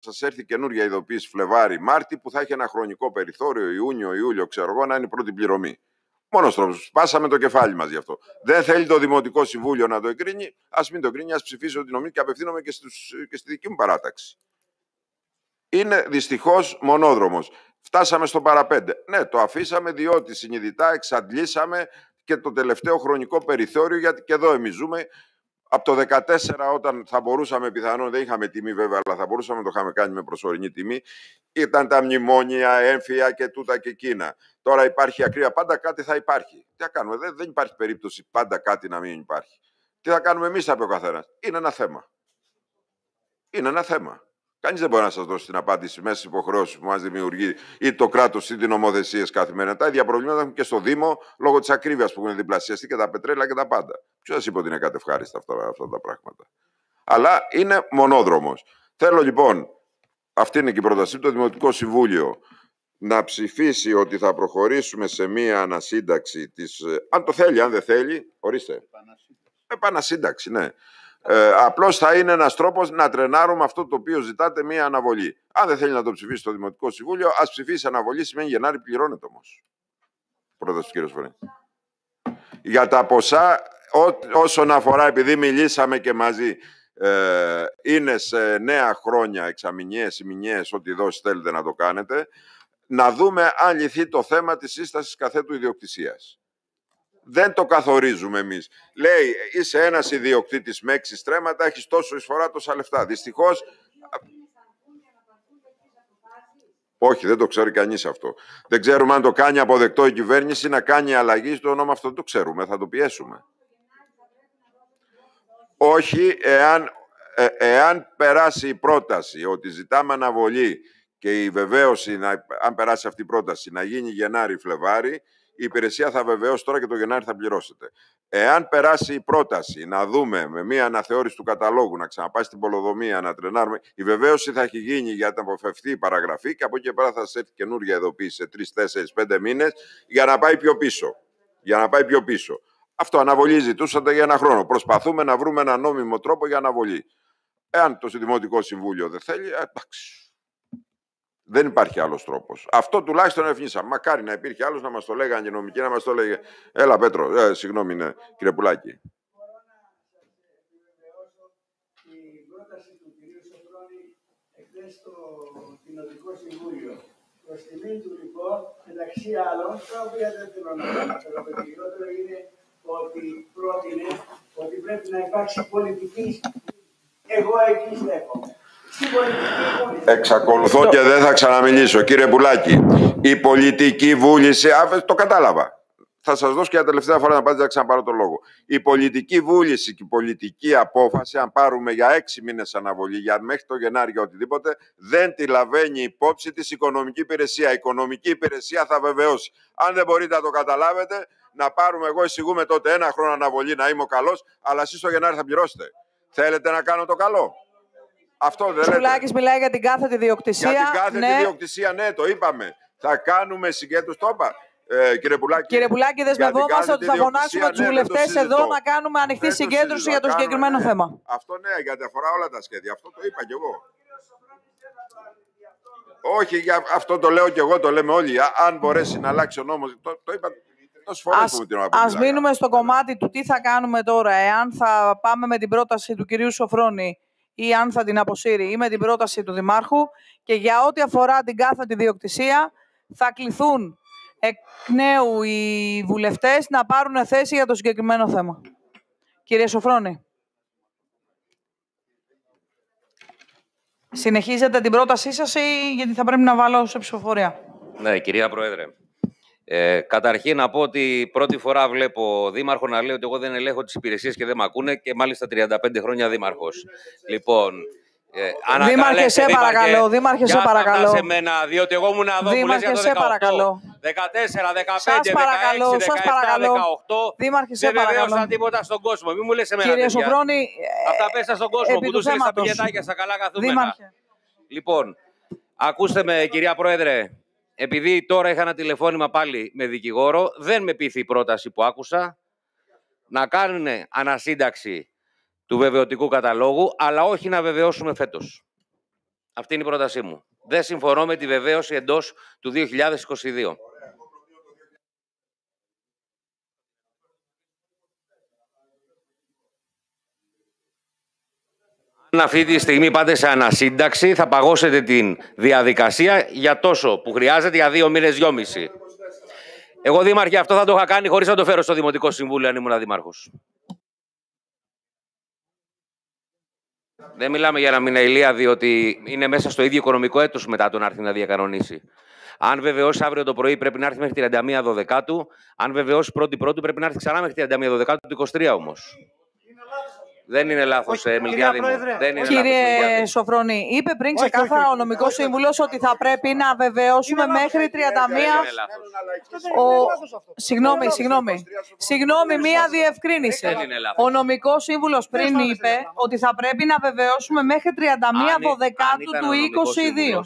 σας έρθει καινούργια ειδοποίηση Φλεβάρι-Μάρτι που θα έχει ένα χρονικό περιθώριο Ιούνιο-Ιούλιο, ξέρω εγώ, να είναι η πρώτη πληρωμή. Μόνος τρόπος. Σπάσαμε το κεφάλι μας γι' αυτό. Δεν θέλει το Δημοτικό Συμβούλιο να το εγκρίνει. Α μην το εγκρίνει, ας ψηφίσει ό,τι νομίζει και απευθύνομαι και, στους, και στη δική μου παράταξη. Είναι δυστυχώς μονόδρομος. Φτάσαμε στο παραπέντε. Ναι, το αφήσαμε διότι συνειδητά εξαντλήσαμε και το τελευταίο χρονικό περιθώριο, γιατί και εδώ εμείς ζούμε. Από το 2014, όταν θα μπορούσαμε πιθανόν, δεν είχαμε τιμή βέβαια, αλλά θα μπορούσαμε να το είχαμε κάνει με προσωρινή τιμή, ήταν τα μνημόνια, έμφυα και τούτα και εκείνα. Τώρα υπάρχει ακραία, πάντα κάτι θα υπάρχει. Τι θα κάνουμε, δεν, δεν υπάρχει περίπτωση πάντα κάτι να μην υπάρχει. Τι θα κάνουμε εμείς, θα πει ο καθένας. Είναι ένα θέμα. Είναι ένα θέμα. Κανείς δεν μπορεί να σας δώσει την απάντηση μέσα στις υποχρεώσεις που μας δημιουργεί ή το κράτος ή την νομοθεσίες καθημερινά. Τα ίδια προβλήματα έχουν και στο Δήμο λόγω της ακρίβειας που έχουν διπλασιαστεί και τα πετρέλα και τα πάντα. Ποιος σας είπε ότι είναι κατευχάριστα αυτά, αυτά τα πράγματα. Αλλά είναι μονόδρομος. Θέλω λοιπόν, αυτή είναι και η πρότασή το Δημοτικό Συμβούλιο να ψηφίσει ότι θα προχωρήσουμε σε μία ανασύνταξη της... Ε, αν το θέλει, αν δεν θέλει, ορίστε. Επανασύνταξη, Επανασύνταξη ναι. Ε, Απλώς θα είναι ένας τρόπος να τρενάρουμε αυτό το οποίο ζητάτε μία αναβολή. Αν δεν θέλει να το ψηφίσει το Δημοτικό Συμβούλιο, ας ψηφίσει αναβολή, σημαίνει Γενάρη πληρώνεται όμως. Πρόταση του κ. Φορέν. Για τα ποσά, ό, όσον αφορά, επειδή μιλήσαμε και μαζί, ε, είναι σε νέα χρόνια εξαμηνιές ή μηνιές, ό,τι δώσει θέλετε να το κάνετε, να δούμε αν λυθεί το θέμα της σύστασης καθέτου ιδιοκτησίας δεν το καθορίζουμε εμείς. Λέει, είσαι ένας ιδιοκτήτης με έξι στρέμματα, έχεις τόσο εισφορά, τόσα λεφτά. Δυστυχώς... Όχι, δεν το ξέρει κανείς αυτό. Δεν ξέρουμε αν το κάνει αποδεκτό η κυβέρνηση να κάνει αλλαγή στο όνομα αυτό. Δεν το ξέρουμε, θα το πιέσουμε. Όχι, εάν, ε, εάν περάσει η πρόταση ότι ζητάμε αναβολή και η βεβαίωση, αν περάσει αυτή η πρόταση, να γίνει Γενάρη-Φλεβάρη, η υπηρεσία θα βεβαιώσει τώρα και το Γενάρη θα πληρώσετε. Εάν περάσει η πρόταση να δούμε με μια αναθεώρηση του καταλόγου, να ξαναπάει στην πολοδομία, να τρενάρουμε, η βεβαίωση θα έχει γίνει για να αποφευθεί η παραγραφή και από εκεί και πέρα θα σα έρθει καινούργια ειδοποίηση σε τρεις, τέσσερις, πέντε μήνες για να πάει πιο πίσω. Για να πάει πιο πίσω. Αυτό αναβολή ζητούσατε για ένα χρόνο. Προσπαθούμε να βρούμε ένα νόμιμο τρόπο για αναβολή. Εάν το Δημοτικό Συμβούλιο δεν θέλει, εντάξει. Δεν υπάρχει άλλος τρόπος. Αυτό τουλάχιστον ευνήσαμε. Μακάρι να υπήρχε άλλος να μας το λέγανε οι νομικοί, να μας το λέγε. Έλα, Πέτρο, ε, συγγνώμη, ναι, κύριε Πουλάκη. Η πρόταση του κυρίου Σοφρόνη εχθέ στο Κοινοτικό Συμβούλιο. Προς τιμή του λοιπόν, μεταξύ άλλων, τα οποία δεν θέλω να αναφέρω, το κυριότερο είναι ότι πρότεινε ότι πρέπει να υπάρξει πολιτική. Εγώ εκεί στέκομαι. Εξακολουθώ και δεν θα ξαναμιλήσω. Κύριε Πουλάκη, η πολιτική βούληση, το κατάλαβα. Θα σας δώσω και για τελευταία φορά να πάτε να ξαναπάρω το λόγο. Η πολιτική βούληση και η πολιτική απόφαση, αν πάρουμε για έξι μήνες αναβολή, για μέχρι το Γενάρη, για οτιδήποτε, δεν τη λαβαίνει υπόψη της οικονομική υπηρεσία. Η οικονομική υπηρεσία θα βεβαιώσει. Αν δεν μπορείτε να το καταλάβετε, να πάρουμε εγώ εισηγούμε τότε ένα χρόνο αναβολή να είμαι ο καλός, αλλά εσείς το Γενάρη θα πληρώσετε. Θέλετε να κάνω το καλό; Αυτό δεν Τσουλάκης μιλάει για την κάθετη διοκτησία. Για την κάθετη ναι. διοκτησία, ναι, το είπαμε. Θα κάνουμε συγκέντρωση, το είπα. Ε, κύριε Πουλάκη, κύριε Πουλάκη δεσμευόμαστε ότι θα φωνάξουμε ναι, του βουλευτές εδώ να κάνουμε ανοιχτή δεν συγκέντρωση για το συγκεκριμένο ναι. θέμα. Αυτό ναι, γιατί αφορά όλα τα σχέδια. Αυτό το είπα κι εγώ. Όχι, για αυτό το λέω κι εγώ, το λέμε όλοι. Αν μπορέσει να αλλάξει ο νόμος. Το, το είπα Ας, ας μείνουμε στο κομμάτι του τι θα κάνουμε τώρα, εάν θα πάμε με την πρόταση του κυρίου Σοφρόνη ή αν θα την αποσύρει ή με την πρόταση του Δημάρχου και για ό,τι αφορά την κάθετη διοκτησία θα κληθούν εκ νέου οι βουλευτές να πάρουν θέση για το συγκεκριμένο θέμα. Κύριε Σοφρόνη. Συνεχίζετε την πρότασή σας ή γιατί θα πρέπει να βάλω σε ψηφοφορία; Ναι, κυρία Πρόεδρε. Ε, καταρχήν να πω ότι πρώτη φορά βλέπω δήμαρχο να λέει ότι εγώ δεν ελέγχω τις υπηρεσίες και δεν με ακούνε και μάλιστα 35 χρόνια δήμαρχος. Λοιπόν, ε, Δήμαρχε, σε παρακαλώ. Δήμαρχε, σε παρακαλώ. σε μένα, διότι εγώ ήμουν εδώ που λες για το 18. παρακαλώ. 14, 15, 16, 17, 18. Δήμαρχε, σε παρακαλώ. Δεν τίποτα στον κόσμο. Μην μου λες εμένα Κύριε Σοφρόνη, Αυτά πέσα στον κόσμο που τους στα πηγετάκια στα καλά καθούμενα. Λοιπόν, ακούστε με κυρία Πρόεδρε επειδή τώρα είχα ένα τηλεφώνημα πάλι με δικηγόρο, δεν με πείθει η πρόταση που άκουσα να κάνουν ανασύνταξη του βεβαιωτικού καταλόγου, αλλά όχι να βεβαιώσουμε φέτος. Αυτή είναι η πρότασή μου. Δεν συμφωνώ με τη βεβαίωση εντός του 2022. Αν αυτή τη στιγμή πάτε σε ανασύνταξη, θα παγώσετε την διαδικασία για τόσο που χρειάζεται για δύο μήνες, δυόμιση. Εγώ, Δήμαρχε, αυτό θα το είχα κάνει χωρίς να το φέρω στο Δημοτικό Συμβούλιο, αν ήμουν Δήμαρχος. Δεν μιλάμε για ένα μήνα ηλία, διότι είναι μέσα στο ίδιο οικονομικό έτος μετά τον έρθει να διακανονίσει. Αν βεβαιώσει αύριο το πρωί πρέπει να έρθει μέχρι 31 Δωδεκάτου. Αν βεβαιώσει πρώτη πρώτου πρέπει να έρθει ξανά μέχρι 31 Δωδεκάτου του 23 όμως. Δεν είναι λάθο, Μιλιάδη μου. Δεν είναι Κύριε λάθος, Σοφρόνη, είπε πριν ξεκάθαρα ο νομικό σύμβουλο ότι θα πρέπει να βεβαιώσουμε μέχρι 31. Ο... Συγγνώμη, συγγνώμη. Συγγνώμη, μία διευκρίνηση. Ο νομικό σύμβουλο πριν είπε ότι θα πρέπει να βεβαιώσουμε μέχρι 31 Δωδεκάτου του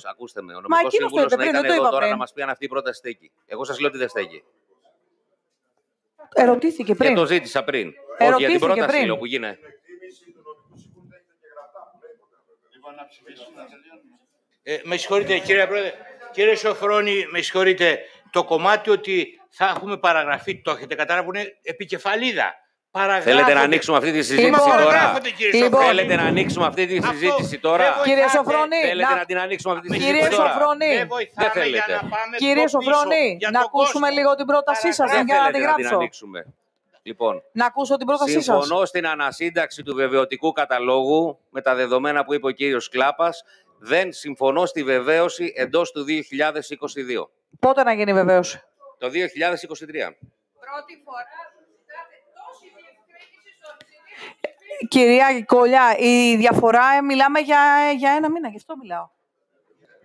22. Ακούστε με, ο νομικό σύμβουλο να ήταν εδώ τώρα να μα πει αν αυτή η πρόταση στέκει. Εγώ σα λέω ότι δεν στέκει. Ερωτήθηκε πριν. Και το ζήτησα πριν. Όχι, για την πρόταση πριν. που γίνεται. Ε, με συγχωρείτε κύριε Πρόεδρε. Κύριε Σοφρόνη, με συγχωρείτε. Το κομμάτι ότι θα έχουμε παραγραφεί, το έχετε καταλάβει, είναι επικεφαλίδα. Θέλετε να ανοίξουμε αυτή τη συζήτηση λοιπόν, τώρα. Λοιπόν, Θέλετε να ανοίξουμε αυτή τη συζήτηση τώρα; Κύριε Σοφρόνη, Θέλετε να... να την ανοίξουμε αυτή τη συζήτηση κύριε τώρα; Σοφρόνη, δεν θέλετε. Κύριε Σοφρόνη, να ακούσουμε λίγο την πρότασή σας για να τη γράψω. Λοιπόν, να ακούσω την πρότασή σας. Συμφωνώ στην ανασύνταξη του βεβαιωτικού καταλόγου με τα δεδομένα που είπε ο κύριος Κλάπας. Δεν συμφωνώ στη βεβαίωση εντός του 2022. Πότε να γίνει η βεβαίωση; Το 2023. Πρώτη φορά Κυρία Κολιά, η διαφορά ε, μιλάμε για, για ένα μήνα, γι' αυτό μιλάω.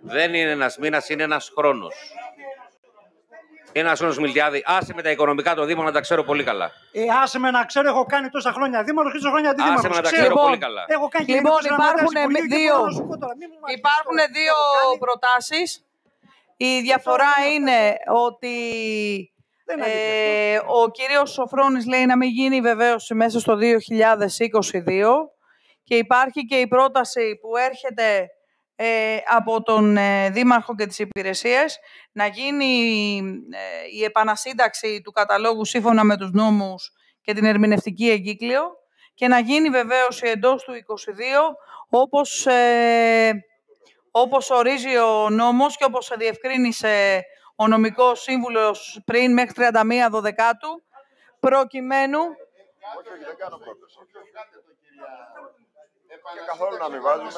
Δεν είναι ένας μήνας, είναι ένας χρόνος. Ένα χρόνο Μιλτιάδη. Άσε με τα οικονομικά το Δήμο να τα ξέρω πολύ καλά. Ε, άσε με να ξέρω, έχω κάνει τόσα χρόνια Δήμαρχο και τόσα χρόνια αντιδήμαρχο. Άσε με να τα ξέρω λοιπόν, πολύ καλά. Έχω κάνει λοιπόν, υπάρχουν δύο, υπάρχουν δύο προτάσεις. Η διαφορά είναι ότι ε, ο κύριος Σοφρόνης λέει να μην γίνει βεβαίως μέσα στο 2022 και υπάρχει και η πρόταση που έρχεται ε, από τον ε, Δήμαρχο και τις υπηρεσίες να γίνει ε, η επανασύνταξη του καταλόγου σύμφωνα με τους νόμους και την ερμηνευτική εγκύκλιο και να γίνει βεβαίως εντός του 22 όπως, όπως ορίζει ο νόμος και όπως διευκρίνησε ο νομικός σύμβουλος πριν μέχρι 31 Δωδεκάτου προκειμένου... Όχι, όχι, δεν κάνω πρόταση. Και καθόλου να μην βάζουμε.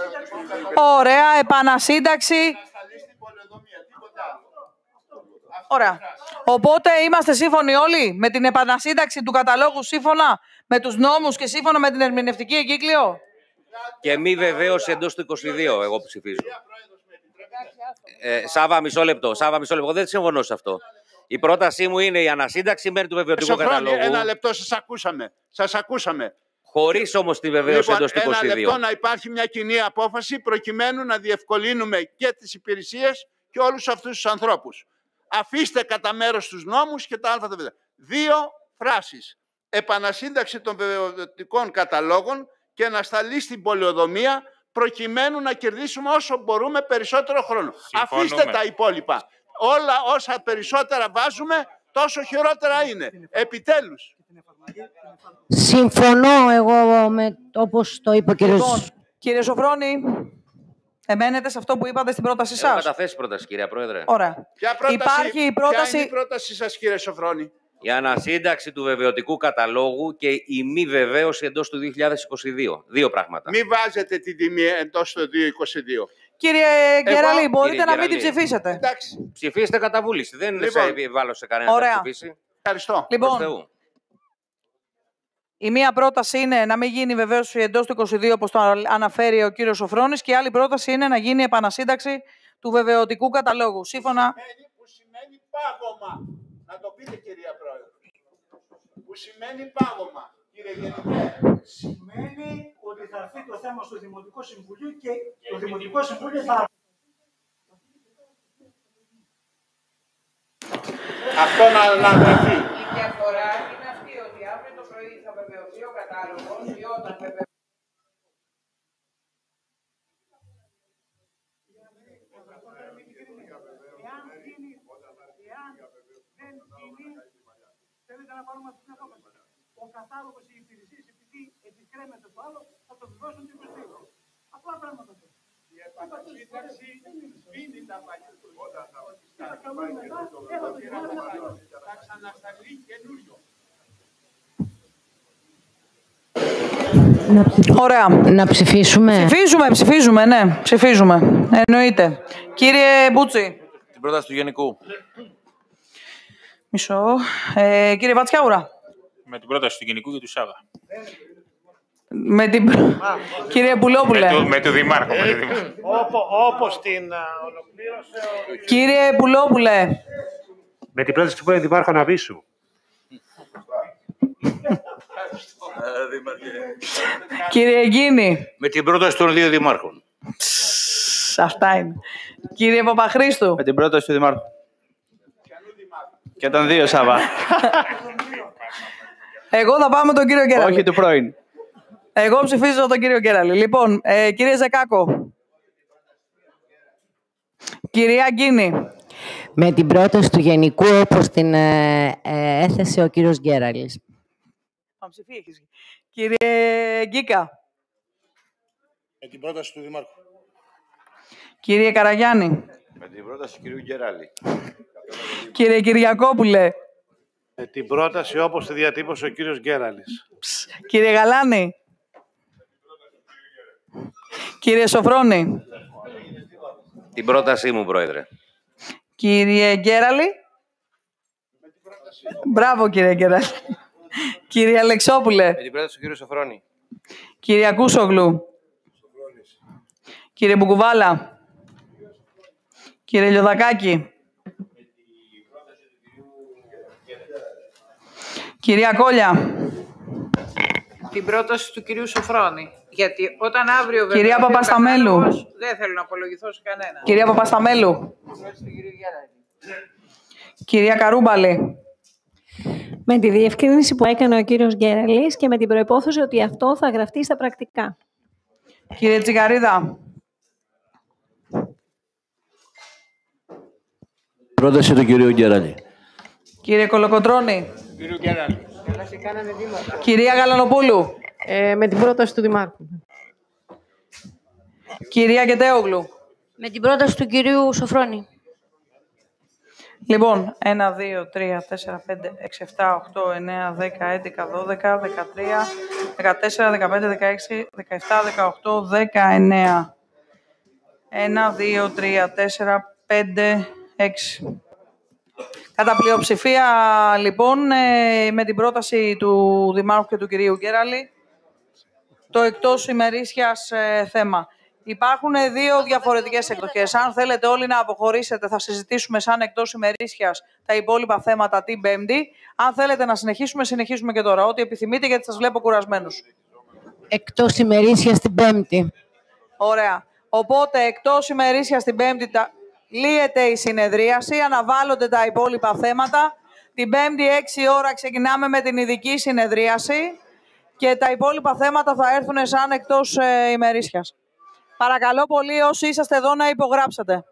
Ωραία, επανασύνταξη. Ωραία. Οπότε είμαστε σύμφωνοι όλοι με την επανασύνταξη του καταλόγου σύμφωνα με τους νόμους και σύμφωνα με την ερμηνευτική εγκύκλιο; Και μη βεβαίως εντός του 22, εγώ ψηφίζω. Ε, Σάβα, μισό λεπτό. Σάβα, μισό λεπτό. Δεν συμφωνώ σε αυτό. Η πρότασή μου είναι η ανασύνταξη μέρη του βεβαιωτικού καταλόγου. Ένα λεπτό, σας ακούσαμε. Σας ακούσαμε. Χωρίς όμως τη βεβαίωση λοιπόν, εντός του 22. Ένα λεπτό να υπάρχει μια κοινή απόφαση προκειμένου να διευκολύνουμε και τις υπηρεσίες και όλους αυτούς τους ανθρώπους. Αφήστε κατά μέρος τους νόμους και τα ΑΒ. Δύο φράσεις. Επανασύνταξη των βεβαιωτικών καταλόγων και να σταλεί στην πολιοδομία προκειμένου να κερδίσουμε όσο μπορούμε περισσότερο χρόνο. Αφήστε τα υπόλοιπα. Όλα όσα περισσότερα βάζουμε, τόσο χειρότερα είναι. Επιτέλους. Συμφωνώ εγώ με όπως το είπε ο κύριος... Λοιπόν, κύριε Σοφρόνη, εμένετε σε αυτό που είπατε στην πρότασή σας. Έχω καταθέσει πρόταση, κυρία Πρόεδρε. Ωραία. Ποια πρόταση, Υπάρχει η πρόταση... Ποια είναι η πρότασή σας, κύριε Σοφρόνη; Η ανασύνταξη του βεβαιωτικού καταλόγου και η μη βεβαίωση εντός του 2022. Δύο πράγματα. Μην βάζετε την τιμή εντός του 2022. Κύριε Γκεραλή, μπορείτε να μην την ψηφίσετε. Εντάξει. Ψηφίστε κατά βούληση. Δεν λοιπόν, σε επιβάλλω σε κανένα να ψηφίσει. Ευχαριστώ. Λοιπόν, η μία πρόταση είναι να μην γίνει βεβαίως εντός του 22, όπως το αναφέρει ο κύριος Σοφρόνης, και η άλλη πρόταση είναι να γίνει επανασύνταξη του βεβαιωτικού καταλόγου. Σύμφωνα. Που σημαίνει πάγωμα. Να το πείτε, κυρία Πρόεδρε. Που σημαίνει πάγωμα. Κύριε Γενικέ. Σημαίνει ότι θα έρθει το θέμα στο Δημοτικό Συμβουλίο και το Δημοτικό Συμβούλιο θα. Αυτό να αναγραφεί. Η διαφορά βέβαια Εάν εάν δεν γίνει, θέλετε να πάρουμε αυτή. Ο κατάλογος, οι υπηρεσίες, επειδή επικρέμεται το άλλο, θα το πληρώσουν την προσθήκη. Απλά πράγματα. Η επανασύνταξη σβήνει τα παλιά του. Όταν θα ξανασταλεί καινούριο. Ωραία. Να ψηφίσουμε. Ψηφίζουμε, ψηφίζουμε, ναι. Ψηφίζουμε. Εννοείται. Κύριε Μπούτσι. Την πρόταση του Γενικού. Μισό. Ε, κύριε Βατσιάουρα. Με την πρόταση του Γενικού και του Σάβα. Με την... Κύριε Πουλόπουλε. Με του, με του Δημάρχου. Με του Όπως την ολοκλήρωσε... Κύριε Πουλόπουλε. Με την πρόταση του πρώην Δημάρχου Ναβίσου. Κύριε Εγκίνη. Με την πρόταση των δύο Δημάρχων. Αυτά είναι. Κύριε Παπαχρήστου. Με την πρόταση του Δημάρχου. Και των δύο, Σάβα. Εγώ θα πάω με τον κύριο Γκέραλη. Όχι του πρώην. Εγώ ψηφίζω τον κύριο Γκέραλη. Λοιπόν, ε, κύριε Ζεκάκο. Κυρία Γκίνη. Με την πρόταση του Γενικού, όπως την ε, ε, έθεσε ο κύριος Γκέραλης. Αμψηφί έχεις. Κύριε Γκίκα. Με την πρόταση του Δημάρχου. Κύριε Καραγιάννη. Με την πρόταση του κυρίου Γκεράλη. Κύριε Κυριακόπουλε. Με την πρόταση όπως τη διατύπωσε ο κύριος Γκέραλης. Κύριε Γαλάνη. Κύριε Σοφρόνη. Την πρότασή μου, Πρόεδρε. Κύριε Γκέραλη. Μπράβο, κύριε Γκέραλη. Κύριε Αλεξόπουλε. Με την πρόταση του κύριου Σοφρόνη. Κύριε Ακούσογλου. Κύριε Μπουκουβάλα. Κύριε Λιωδακάκη. Κυρία Κόλια. Την πρόταση του κυρίου Σοφρόνη. Γιατί όταν αύριο Κυρία βεβαιωθεί ο Παπασταμέλου. κατάλογος, Δεν θέλω να απολογηθώ σε κανένα. Κυρία Παπασταμέλου. Κυρία Καρούμπαλη. Με τη διευκρίνηση που έκανε ο κύριος Γκέραλης και με την προϋπόθεση ότι αυτό θα γραφτεί στα πρακτικά. Κύριε Τσιγαρίδα. Πρόταση του κυρίου Γκεράλη. Κύριε Κολοκοτρώνη. Κύριο Γκέραλη. Κυρία Γαλανοπούλου. Ε, με την πρόταση του Δημάρχου. Κυρία Κετέογλου. Με την πρόταση του κυρίου Σοφρόνη. Λοιπόν, 1, 2, 3, 4, 5, 6, 7, 8, 9, 10, 11, 12, 13, 14, 15, 16, 17, 18, 19. 1, 2, 3, 4, 5, 6. Κατά πλειοψηφία, λοιπόν, ε, με την πρόταση του Δημάρχου και του κυρίου Γκέραλη, το εκτός ημερήσιας ε, θέμα. Υπάρχουν δύο διαφορετικές εκδοχές. Αν θέλετε όλοι να αποχωρήσετε, θα συζητήσουμε σαν εκτός ημερήσιας τα υπόλοιπα θέματα την Πέμπτη. Αν θέλετε να συνεχίσουμε, συνεχίσουμε και τώρα. Ό,τι επιθυμείτε, γιατί σας βλέπω κουρασμένους. Εκτός ημερήσιας την Πέμπτη. Ωραία. Οπότε, εκτός ημερήσιας την Πέμπτη, τα... λύεται η συνεδρίαση, αναβάλλονται τα υπόλοιπα θέματα. Την Πέμπτη, 6 ώρα, ξεκινάμε με την ειδική συνεδρίαση και τα υπόλοιπα θέματα θα έρθουν σαν εκτός ε, ημερήσιας. Παρακαλώ πολύ όσοι είσαστε εδώ να υπογράψετε.